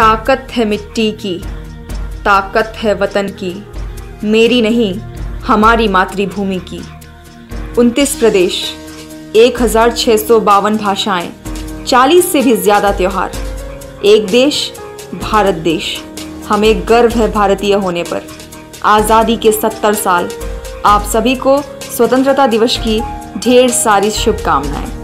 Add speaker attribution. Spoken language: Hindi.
Speaker 1: ताकत है मिट्टी की, ताकत है वतन की, मेरी नहीं, हमारी मातृभूमि की। उनतीस प्रदेश, एक हज़ार छः सौ बावन भाषाएँ, चालीस से भी ज़्यादा त्यौहार। एक देश, भारत देश। हमें गर्व है भारतीय होने पर। आज़ादी के सत्तर साल। आप सभी को स्वतंत्रता दिवस की ढेर सारी शुभकामनाएँ।